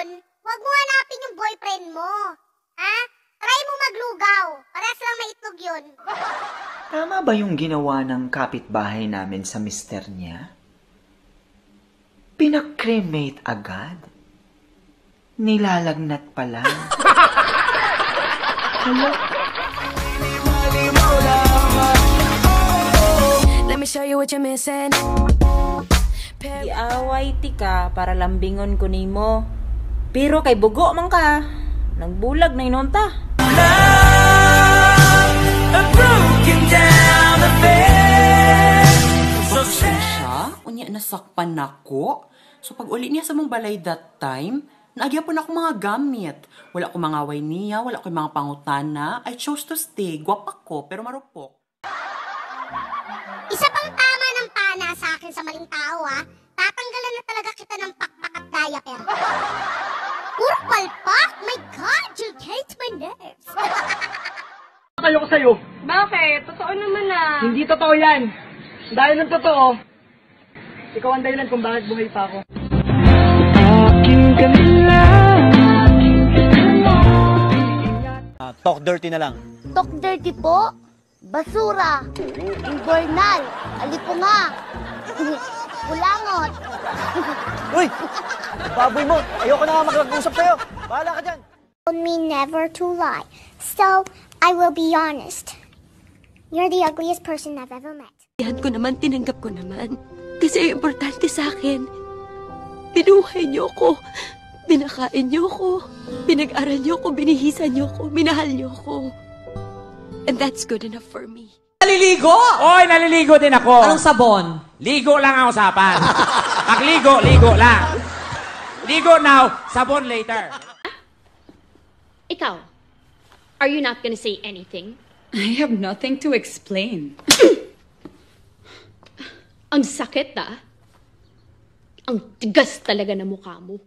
Panahon, huwag mo hanapin yung boyfriend mo. Ha? Try mo maglugaw. Paras lang maitlog yun. Tama ba yung ginawa ng kapitbahay namin sa mister niya? Pinakremate agad? Nilalagnat pa lang? Hala, Let me show you what you're missing. Iaway ti ka para lambingon ko nimo. Pero kay bugo man ka. Nagbulag na inunta. siya, unya nasakpan nako. So pag uli niya sa mong balay that time, naagya po na ako mga gamit. Wala ko mga away niya, wala ko mga pangutana. I chose to stay. Gwapa ko, pero marupok. Isa pang tama ng pana sa akin sa maling tao, ha? Tatanggalan na talaga kita ng pakpak at diaper. Bakit? Totoo naman ah. Hindi totoo yan. Dahil ng totoo, ikaw ang dahilan kung bakit buhay pa ako. Ah, talk dirty na lang. Talk dirty po? Basura, invernal, alipunga, kulangot. Uy! Baboy mo! Ayoko na nga makapag-usap sa'yo! Bahala ka dyan! told me never to lie. So, I will be honest. You're the ugliest person I've ever met. Yan ko naman, tinanggap ko naman. Kasi importante sa akin. Binuhay niyo ko. Pinakain niyo ko. Pinag-aral niyo ko. Binihisan niyo ko. Minahal niyo ko. And that's good enough for me. Naliligo! Oy, naliligo din ako. Anong sabon? Ligo lang ang usapan. Pagligo, ligo lang. Ligo now, sabon later. Ikaw, are you not gonna say anything? I have nothing to explain. Ang sakit ah. Ang tigas talaga ng mukha mo.